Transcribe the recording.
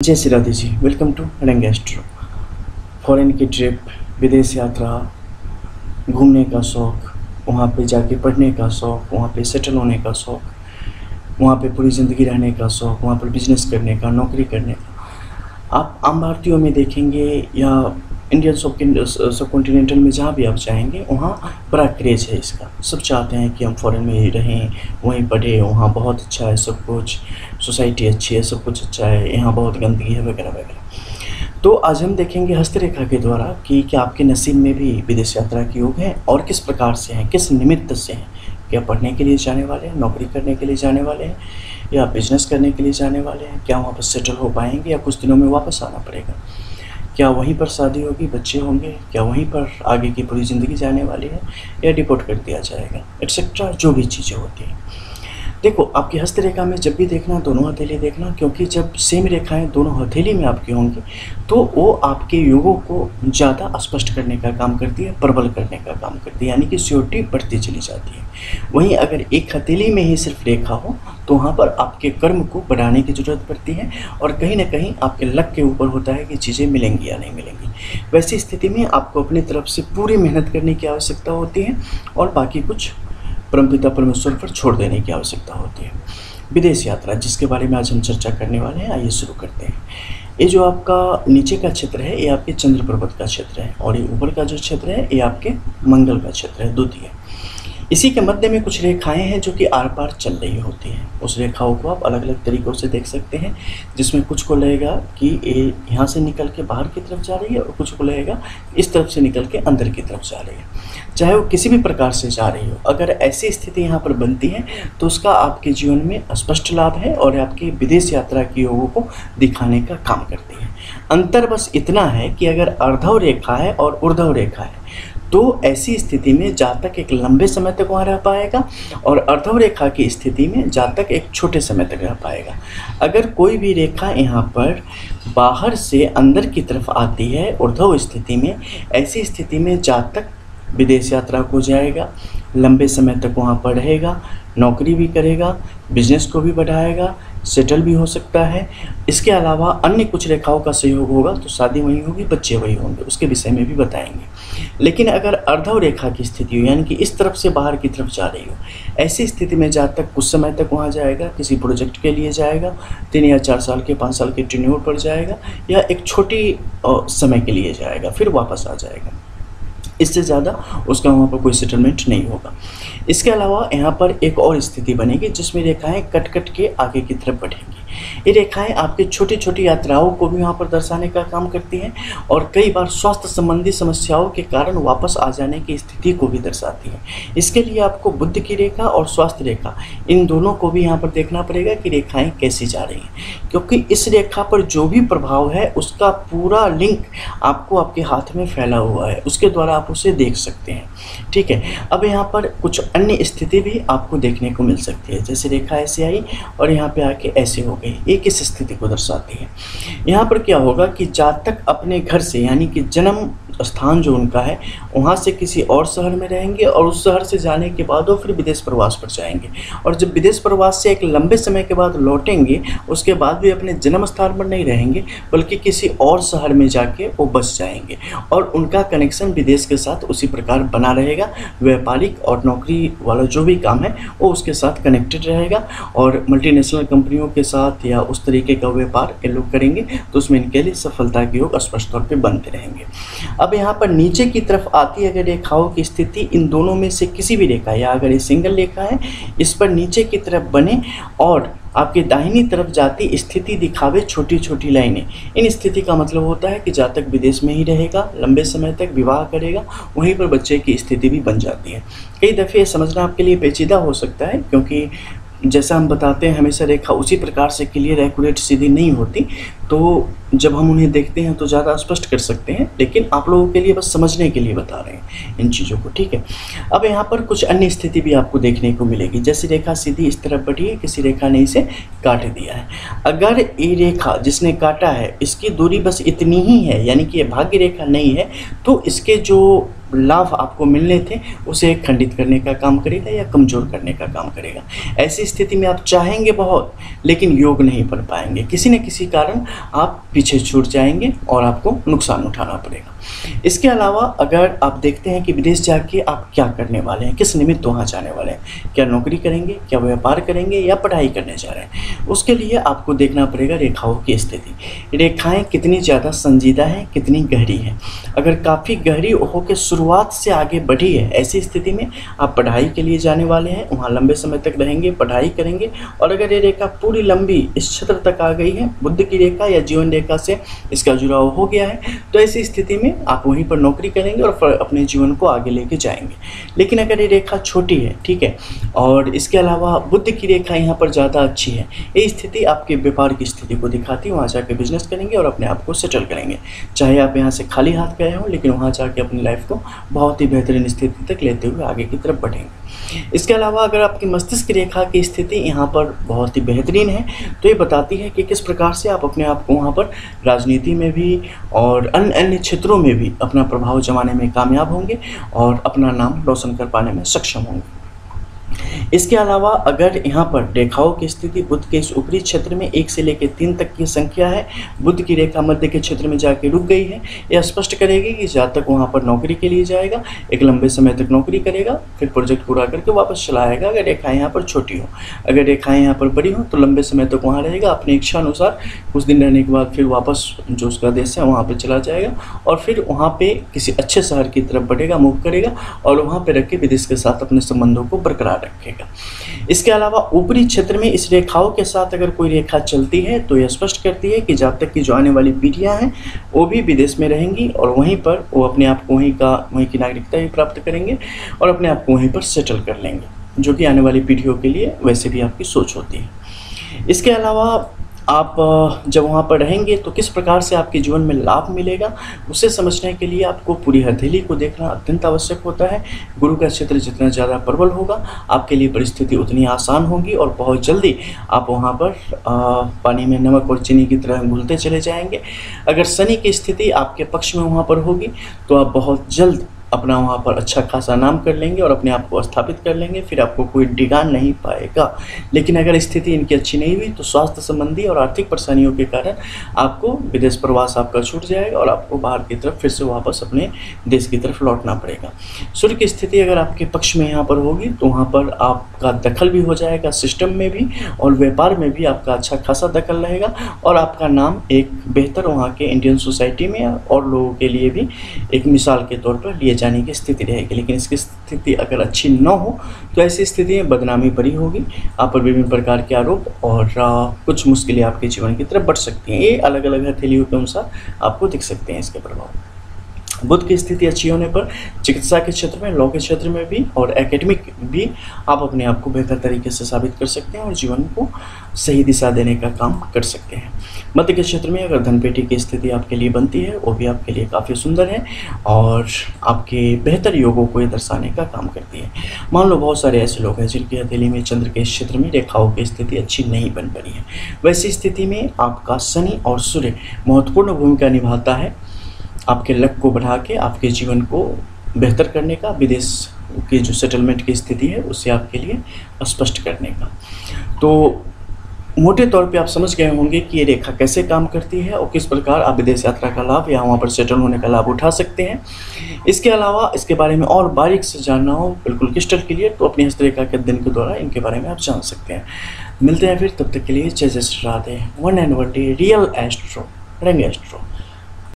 जय Shri Radhe ji welcome to रंग foreign की ट्रिप विदेश यात्रा, घूमने का शौक़, वहाँ पे जाके पढ़ने का शौक़, वहाँ पे सेटल होने का शौक़, वहाँ पे पूरी ज़िंदगी रहने का शौक़, वहाँ पर बिज़नेस करने का, नौकरी करने का। आप आम भारतीयों में देखेंगे या इंडियन सब सब कॉन्टीनेंटल में जहाँ भी आप जाएँगे, वहाँ बड़ा क्रेज़ है इसका। सब चाहते हैं कि हम फ़ॉरेन में ही रहें, वहीं पढ़ें, वहाँ बहुत अच्छा है सब कुछ सोसाइटी अच्छी है, सब कुछ अच्छा है, यहाँ बहुत गंदगी है, वगैरह वगैरह। तो आज हम देखेंगे हस्तरेखा के द्वारा कि क्या आपके नसीब में भी विदेश यात्रा के योग हैं और किस प्रकार से हैं, किस निमित्त से हैं क्या पढ़ने के लिए जाने वाले हैं, नौकरी करने के लिए जाने वाले हैं, या बिज़नेस करने के लिए जाने वाले हैं, क्या वहाँ पर सेटल हो पाएँगे या कुछ दिनों में वापस आना पड़ेगा? क्या वहीं पर शादी होगी, बच्चे होंगे, क्या वहीं पर आगे की पूरी ज़िंदगी जाने वाली है या डिपोर्ट कर दिया जाएगा एट्सेट्रा जो भी चीज़ें होती हैं। देखो, आपकी हस्तरेखा में जब भी देखना दोनों हथेली देखना क्योंकि जब सेम रेखाएँ दोनों हथेली में आपकी होंगी तो वो आपके योगों को ज़्यादा स्पष्ट करने का काम करती है, प्रबल करने का काम करती है, यानी कि श्योरिटी बढ़ती चली जाती है। वहीं अगर एक हथेली में ही सिर्फ़ रेखा हो तो वहाँ पर आपके कर्म को बढ़ाने की ज़रूरत पड़ती है, और कहीं ना कहीं आपके लक के ऊपर होता है कि चीज़ें मिलेंगी या नहीं मिलेंगी। वैसी स्थिति में आपको अपनी तरफ़ से पूरी मेहनत करने की आवश्यकता होती है, और बाकी कुछ परमपिता परमेश्वर पर छोड़ देने की आवश्यकता होती है। विदेश यात्रा, जिसके बारे में आज हम चर्चा करने वाले हैं, आइए शुरू करते हैं। ये जो आपका नीचे का क्षेत्र है, ये आपके चंद्र पर्वत का क्षेत्र है और ये ऊपर का जो क्षेत्र है, ये आपके मंगल का क्षेत्र है, द्वितीय। इसी के मध्य में कुछ रेखाएँ हैं जो कि आर पार चल रही होती हैं। उस रेखाओं को आप अलग अलग तरीक़ों से देख सकते हैं, जिसमें कुछ को लगेगा कि ये यहाँ से निकल के बाहर की तरफ़ जा रही है और कुछ को लगेगा इस तरफ़ से निकल के अंदर की तरफ़ जा रही है। चाहे वो किसी भी प्रकार से जा रही हो, अगर ऐसी स्थिति यहाँ पर बनती है तो उसका आपके जीवन में स्पष्ट लाभ है और आपकी विदेश यात्रा के योगों को दिखाने का काम करती है। अंतर बस इतना है कि अगर अर्धव रेखा है और ऊर्धव रेखा है तो ऐसी स्थिति में जातक एक लंबे समय तक वहाँ रह पाएगा और अर्धव रेखा की स्थिति में जातक एक छोटे समय तक रह पाएगा। अगर कोई भी रेखा यहाँ पर बाहर से अंदर की तरफ़ आती है ऊर्धव स्थिति में, ऐसी स्थिति में जातक विदेश यात्रा को जाएगा, लंबे समय तक वहाँ पर रहेगा, नौकरी भी करेगा बिज़नेस को भी बढ़ाएगा सेटल भी हो सकता है। इसके अलावा अन्य कुछ रेखाओं का सहयोग होगा तो शादी वहीं होगी, बच्चे वही होंगे, उसके विषय में भी बताएँगे। लेकिन अगर अर्धव रेखा की स्थिति हो, यानी कि इस तरफ़ से बाहर की तरफ़ जा रही हो, ऐसी स्थिति में जहाँ तक कुछ समय तक वहाँ जाएगा, किसी प्रोजेक्ट के लिए जाएगा, तीन या चार साल के, पाँच साल के टेन्योर पर जाएगा, या एक छोटी समय के लिए जाएगा, फिर वापस आ जाएगा। इससे ज़्यादा उसका वहाँ पर कोई सेटलमेंट नहीं होगा। इसके अलावा यहाँ पर एक और स्थिति बनेगी जिसमें रेखाएँ कट कट के आगे की तरफ़ बढ़ेंगी। ये रेखाएँ आपकी छोटी छोटी यात्राओं को भी वहाँ पर दर्शाने का काम करती हैं और कई बार स्वास्थ्य संबंधी समस्याओं के कारण वापस आ जाने की स्थिति को भी दर्शाती हैं। इसके लिए आपको बुद्ध की रेखा और स्वास्थ्य रेखा, इन दोनों को भी यहाँ पर देखना पड़ेगा कि रेखाएँ कैसी जा रही हैं। क्योंकि इस रेखा पर जो भी प्रभाव है, उसका पूरा लिंक आपको आपके हाथ में फैला हुआ है। उसके द्वारा आप उसे देख सकते हैं। ठीक है, अब यहाँ पर कुछ अन्य स्थिति भी आपको देखने को मिल सकती है। जैसे रेखा ऐसे आई और यहाँ पे आके ऐसे हो गई। ये इस स्थिति को दर्शाती है। यहाँ पर क्या होगा कि जातक अपने घर से, यानी कि जन्म स्थान जो उनका है, वहाँ से किसी और शहर में रहेंगे और उस शहर से जाने के बाद वो फिर विदेश प्रवास पर जाएँगे। और जब विदेश प्रवास से एक लंबे समय के बाद लौटेंगे, उसके बाद भी अपने जन्म स्थान पर नहीं रहेंगे, बल्कि किसी और शहर में जाके वो बस जाएँगे। और उनका कनेक्शन विदेश के साथ उसी प्रकार बना रहेगा। व्यापारिक और नौकरी वाला जो भी काम है, वो उसके साथ कनेक्टेड रहेगा और मल्टीनेशनल कंपनियों के साथ या उस तरीके का व्यापार ये लोग करेंगे तो उसमें इनके लिए सफलता के योग स्पष्ट तौर पर बनते रहेंगे। अब यहाँ पर नीचे की तरफ़ आती है, अगर रेखाओं की स्थिति, इन दोनों में से किसी भी रेखा, या अगर ये सिंगल रेखा है, इस पर नीचे की तरफ़ बने और आपके दाहिनी तरफ़ जाती स्थिति दिखावे छोटी छोटी लाइनें। इन स्थिति का मतलब होता है कि जहाँ तक विदेश में ही रहेगा, लंबे समय तक विवाह करेगा, वहीं पर बच्चे की स्थिति भी बन जाती है। कई दफ़े समझना आपके लिए पेचीदा हो सकता है, क्योंकि जैसा हम बताते हैं, हमेशा रेखा उसी प्रकार से क्लियर एक्यूरेट सीधी नहीं होती। तो जब हम उन्हें देखते हैं तो ज़्यादा स्पष्ट कर सकते हैं, लेकिन आप लोगों के लिए बस समझने के लिए बता रहे हैं इन चीज़ों को, ठीक है? अब यहाँ पर कुछ अन्य स्थिति भी आपको देखने को मिलेगी। जैसे रेखा सीधी इस तरफ़ बढ़ी है, किसी रेखा ने इसे काट दिया है। अगर ये रेखा जिसने काटा है, इसकी दूरी बस इतनी ही है, यानी कि ये भाग्य रेखा नहीं है तो इसके जो लाभ आपको मिलने थे, उसे खंडित करने का काम करेगा या कमज़ोर करने का काम करेगा। ऐसी स्थिति में आप चाहेंगे बहुत, लेकिन योग नहीं बन पाएँगे। किसी न किसी कारण आप पीछे छूट जाएँगे और आपको नुकसान उठाना पड़ेगा। इसके अलावा अगर आप देखते हैं कि विदेश जाके आप क्या करने वाले हैं, किस निमित्त वहाँ जाने वाले हैं, क्या नौकरी करेंगे, क्या व्यापार करेंगे या पढ़ाई करने जा रहे हैं, उसके लिए आपको देखना पड़ेगा रेखाओं की स्थिति। रेखाएँ कितनी ज़्यादा संजीदा हैं, कितनी गहरी हैं। अगर काफ़ी गहरी होकर शुरुआत से आगे बढ़ी है, ऐसी स्थिति में आप पढ़ाई के लिए जाने वाले हैं, वहाँ लंबे समय तक रहेंगे, पढ़ाई करेंगे और अगर ये रेखा पूरी लंबी इस क्षेत्र तक आ गई है, बुद्ध की रेखा या जीवन रेखा से इसका जुड़ाव हो गया है तो ऐसी स्थिति में आप वहीं पर नौकरी करेंगे और अपने जीवन को आगे लेके जाएँगे। लेकिन अगर ये रेखा छोटी है, ठीक है, और इसके अलावा बुद्ध की रेखा यहाँ पर ज़्यादा अच्छी है, ये स्थिति आपके व्यापार की स्थिति को दिखाती है, वहाँ जाके बिज़नेस करेंगे और अपने आप को सेटल करेंगे। चाहे आप यहाँ से खाली हाथ गए हों, लेकिन वहाँ जाके अपनी लाइफ को बहुत ही बेहतरीन स्थिति तक लेते हुए आगे की तरफ़ बढ़ेंगे। इसके अलावा अगर आपकी मस्तिष्क रेखा की स्थिति यहाँ पर बहुत ही बेहतरीन है तो ये बताती है कि किस प्रकार से आप अपने आप को वहाँ पर राजनीति में भी और अन्य अन्य क्षेत्रों में भी अपना प्रभाव जमाने में कामयाब होंगे और अपना नाम रोशन कर पाने में सक्षम होंगे। इसके अलावा, अगर यहाँ पर रेखाओं की स्थिति बुद्ध के इस ऊपरी क्षेत्र में एक से लेकर तीन तक की संख्या है, बुद्ध की रेखा मध्य के क्षेत्र में जाके रुक गई है, यह स्पष्ट करेगी कि जहाँ तक वहाँ पर नौकरी के लिए जाएगा, एक लंबे समय तक नौकरी करेगा, फिर प्रोजेक्ट पूरा करके वापस चला आएगा, अगर रेखाएँ यहाँ पर छोटी हो। अगर रेखाएँ यहाँ पर बड़ी हों तो लंबे समय तक वहाँ रहेगा, अपनी इच्छा अनुसार कुछ दिन रहने के बाद फिर वापस जो उसका देश है, वहाँ पर चला जाएगा, और फिर वहाँ पर किसी अच्छे शहर की तरफ़ बढ़ेगा मूव करेगा, और वहाँ पर रख के विदेश के साथ अपने संबंधों को बरकरार रखेगा। इसके अलावा ऊपरी क्षेत्र में इस रेखाओं के साथ अगर कोई रेखा चलती है तो यह स्पष्ट करती है कि जब तक की जो आने वाली पीढ़ियाँ हैं, वो भी विदेश में रहेंगी और वहीं पर वो अपने आप को वहीं का, वहीं की नागरिकता भी प्राप्त करेंगे और अपने आप को वहीं पर सेटल कर लेंगे। जो कि आने वाली पीढ़ियों के लिए वैसे भी आपकी सोच होती है। इसके अलावा आप जब वहाँ पर रहेंगे तो किस प्रकार से आपके जीवन में लाभ मिलेगा, उसे समझने के लिए आपको पूरी हथेली को देखना अत्यंत आवश्यक होता है। गुरु का क्षेत्र जितना ज़्यादा प्रबल होगा, आपके लिए परिस्थिति उतनी आसान होगी और बहुत जल्दी आप वहाँ पर पानी में नमक और चीनी की तरह घुलते चले जाएँगे। अगर शनि की स्थिति आपके पक्ष में वहाँ पर होगी तो आप बहुत जल्द अपना वहाँ पर अच्छा खासा नाम कर लेंगे और अपने आप को स्थापित कर लेंगे, फिर आपको कोई डिगा नहीं पाएगा। लेकिन अगर स्थिति इनकी अच्छी नहीं हुई तो स्वास्थ्य संबंधी और आर्थिक परेशानियों के कारण आपको विदेश प्रवास आपका छूट जाएगा और आपको बाहर की तरफ़ फिर से वापस अपने देश की तरफ़ लौटना पड़ेगा। सूर्य की स्थिति अगर आपके पक्ष में यहाँ पर होगी तो वहाँ पर आपका दखल भी हो जाएगा सिस्टम में भी और व्यापार में भी आपका अच्छा खासा दखल रहेगा और आपका नाम एक बेहतर वहाँ के इंडियन सोसाइटी में और लोगों के लिए भी एक मिसाल के तौर पर लिए जाने की स्थिति रहेगी। लेकिन इसकी स्थिति अगर अच्छी न हो तो ऐसी स्थिति में बदनामी बड़ी होगी। आप पर विभिन्न प्रकार के आरोप और कुछ मुश्किलें आपके जीवन की तरफ़ बढ़ सकती हैं। ये अलग अलग हथेलियों के अनुसार आपको दिख सकते हैं इसके प्रभाव। बुद्ध की स्थिति अच्छी होने पर, चिकित्सा के क्षेत्र में लॉ के क्षेत्र में भी और एकेडमिक भी आप अपने आप को बेहतर तरीके से साबित कर सकते हैं और जीवन को सही दिशा देने का काम कर सकते हैं। मध्य के क्षेत्र में अगर धनपेटी की स्थिति आपके लिए बनती है, वो भी आपके लिए काफ़ी सुंदर है और आपके बेहतर योगों को ये दर्शाने का काम करती है। मान लो बहुत सारे ऐसे लोग हैं जिनकी हथेली में चंद्र के क्षेत्र में रेखाओं की स्थिति अच्छी नहीं बन पड़ी है। वैसी स्थिति में आपका शनि और सूर्य महत्वपूर्ण भूमिका निभाता है। आपके लक को बढ़ा के आपके जीवन को बेहतर करने का, विदेश की जो सेटलमेंट की स्थिति है, उसे आपके लिए स्पष्ट करने का। तो मोटे तौर पे आप समझ गए होंगे कि ये रेखा कैसे काम करती है और किस प्रकार आप विदेश यात्रा का लाभ या वहाँ पर सेटल होने का लाभ उठा सकते हैं। इसके अलावा इसके बारे में और बारीक से जानना हो, बिल्कुल क्रिस्टल क्लियर तो अपनी हस्तरेखा के दिन के द्वारा इनके बारे में आप जान सकते हैं। मिलते हैं फिर, तब तक के लिए जय जय Radhe. One and one day real astro रंग एस्ट्रो